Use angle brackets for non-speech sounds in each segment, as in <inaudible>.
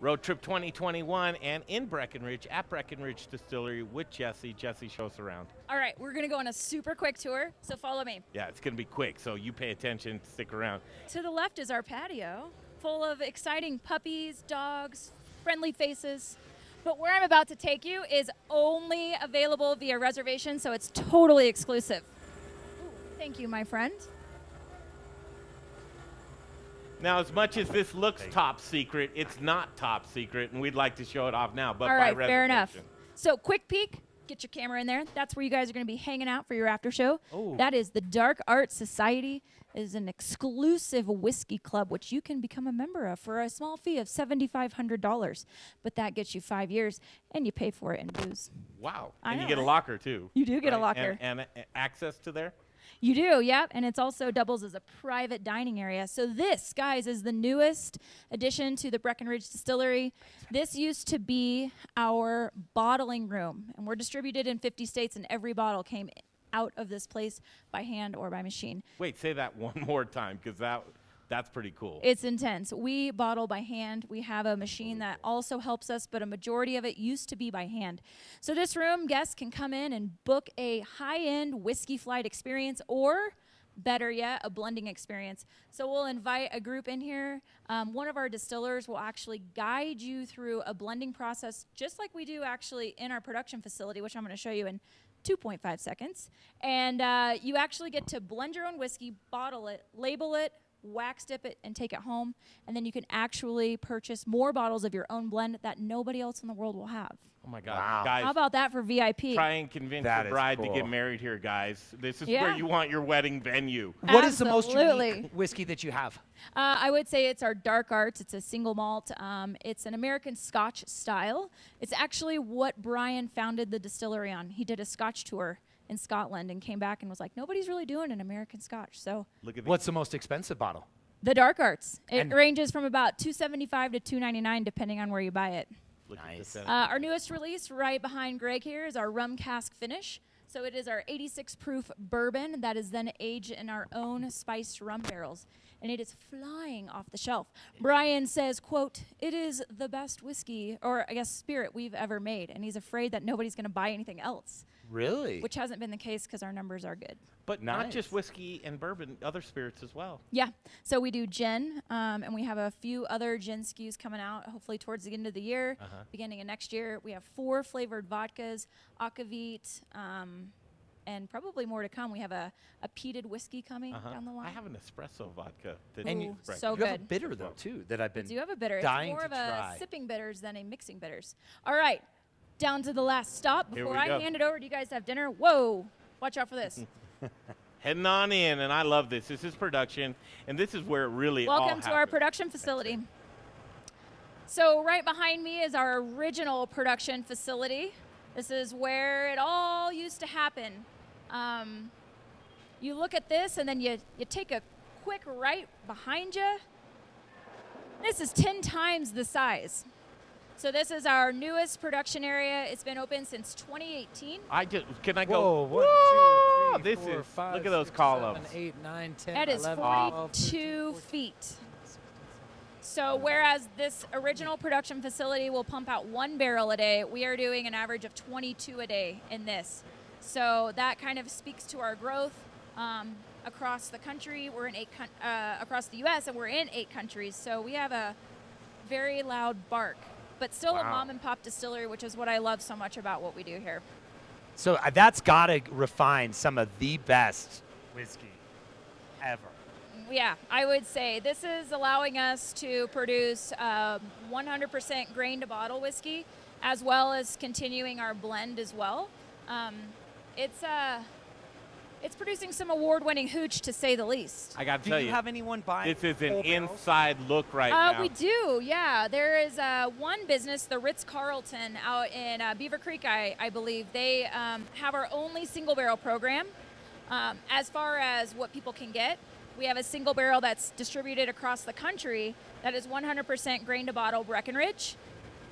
Road Trip 2021 and in Breckenridge at Breckenridge Distillery with Jessie. Jessie, show us around. All right, we're gonna go on a super quick tour, so follow me. Yeah, it's going to be quick, so you pay attention, stick around. To the left is our patio, full of exciting puppies, dogs, friendly faces. But where I'm about to take you is only available via reservation, so it's totally exclusive. Ooh, thank you, my friend. Now, as much as this looks top secret, it's not top secret, and we'd like to show it off now. But All by fair enough. So, quick peek. Get your camera in there. That's where you guys are going to be hanging out for your after show. Oh. That is the Dark Art Society. It is an exclusive whiskey club which you can become a member of for a small fee of $7,500. But that gets you five years, and you pay for it in booze. Wow. I and you know, get a locker, too. You do get a locker. And, and uh, access to there? You do, yep. And it's also doubles as a private dining area. So this, guys, is the newest addition to the Breckenridge Distillery. This used to be our bottling room, and we're distributed in 50 states, and every bottle came out of this place by hand or by machine. Wait, say that <laughs> one more time, because that, that's pretty cool. It's intense. We bottle by hand. We have a machine that also helps us, but a majority of it used to be by hand. So this room, guests can come in and book a high-end whiskey flight experience or better yet, a blending experience. So we'll invite a group in here. Um, one of our distillers will actually guide you through a blending process, just like we do actually in our production facility, which I'm going to show you in 2.5 seconds. And uh, you actually get to blend your own whiskey, bottle it, label it, wax dip it, and take it home. And then you can actually purchase more bottles of your own blend that nobody else in the world will have. oh, my God. Wow. Guys, How about that for VIP? try and convince That your is bride to get married here, guys. This is Yeah. where you want your wedding venue. Absolutely. What is the most Absolutely. unique whiskey that you have? Uh, I would say it's our dark arts. It's a single malt. Um, it's an American Scotch style. It's actually what Brian founded the distillery on. He did a Scotch tour in Scotland and came back and was like, nobody's really doing an American Scotch. So Look at What's the most expensive bottle? the dark arts. It And- ranges from about 275 to 299 depending on where you buy it. Look Nice. Uh, our newest release, right behind Greg here, is our rum cask finish. So it is our 86 proof bourbon that is then aged in our own spiced rum barrels, and it is flying off the shelf. Brian says, "quote It is the best whiskey, or I guess spirit we've ever made," and he's afraid that nobody's going to buy anything else, Really? which hasn't been the case because our numbers are good. But not just whiskey and bourbon, other spirits as well. Yeah. So we do gin, um, and we have a few other gin SKUs coming out, hopefully towards the end of the year, Uh-huh. beginning of next year. We have four flavored vodkas, Aquavit, um, and probably more to come. We have a, a peated whiskey coming Uh-huh. down the line. I have an espresso vodka. That And Ooh, you- Right. so you have a bitter though too that I've been. do you have a bitter? dying it's more to of a try. sipping bitters than a mixing bitters. All right, down to the last stop. Before I go. hand it over, do you guys have dinner? Whoa! Watch out for this. <laughs> Heading on in, and I love this. This is production, and this is where it really all Welcome to our production facility. So right behind me is our original production facility. This is where it all used to happen. Um, you look at this and then you, you take a quick right behind you. This is 10 times the size. So this is our newest production area. It's been open since 2018. I just can I Whoa! go? One, Whoa, two, three, this four, is five, look at those six, columns. seven, eight, nine, 10, That is 11, 42 12, 13, feet. So whereas this original production facility will pump out one barrel a day, we are doing an average of 22 a day in this. So that kind of speaks to our growth um, across the country. We're in eight uh, across the U.S. and we're in eight countries. So we have a very loud bark, but still a mom and pop distillery, which is what I love so much about what we do here. So uh, that's got to refine some of the best whiskey ever. Yeah, I would say this is allowing us to produce um, 100% grain to bottle whiskey, as well as continuing our blend as well. Um, it's uh, it's producing some award-winning hooch, to say the least. I got to Do tell you you, have anyone buying? this is an full barrels? inside look right Uh, now. we do, yeah. There is uh, one business, the Ritz Carlton, out in uh, Beaver Creek, I, I believe. They um, have our only single barrel program. Um, as far as what people can get, we have a single barrel that's distributed across the country that is 100% grain to bottle Breckenridge.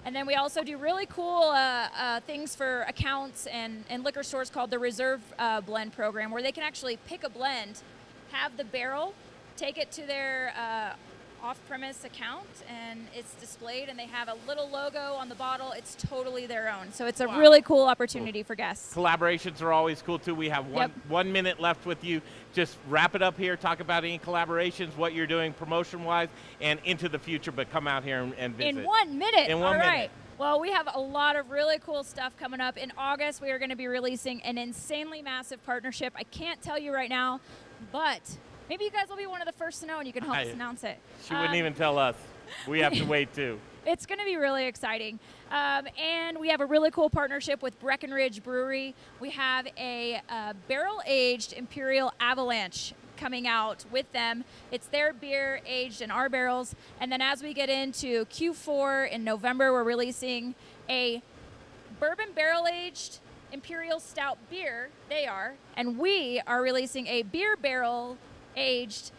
And then we also do really cool uh, uh, things for accounts and, and liquor stores called the Reserve uh, Blend Program, where they can actually pick a blend, have the barrel, take it to their uh, off-premise account, and it's displayed, and they have a little logo on the bottle. It's totally their own, so it's a Wow. really cool opportunity for guests. Collaborations are always cool too. We have one Yep. one minute left with you. Just wrap it up here. Talk about any collaborations, what you're doing promotion wise, and into the future. But come out here and, and visit. In one minute. In one All minute. right. Well, we have a lot of really cool stuff coming up. In August, we are going to be releasing an insanely massive partnership. I can't tell you right now, but maybe you guys will be one of the first to know and you can help I- us announce it. She wouldn't Um, even tell us. We have to <laughs> wait too. It's going to be really exciting. Um, and we have a really cool partnership with Breckenridge Brewery. We have a uh, barrel aged Imperial Avalanche coming out with them. It's their beer aged in our barrels. And then as we get into Q4 in November, we're releasing a bourbon barrel aged Imperial Stout beer. They are. And we are releasing a beer barrel aged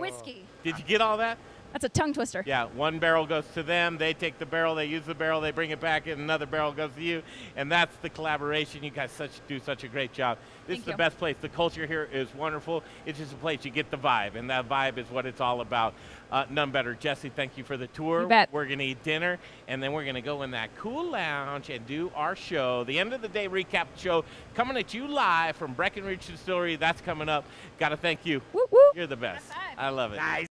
whiskey. Did you get all that? That's a tongue twister. Yeah, one barrel goes to them. They take the barrel, they use the barrel, they bring it back, and another barrel goes to you. And that's the collaboration. You guys such do such a great job. This Thank is the you. best place. The culture here is wonderful. It's just a place you get the vibe, and that vibe is what it's all about. Uh, none better. Jessie, thank you for the tour. You bet. We're gonna eat dinner, and then we're gonna go in that cool lounge and do our show. The end of the day recap show coming at you live from Breckenridge Distillery. That's coming up. Gotta thank you. Woo woo. You're the best. I love it. Nice.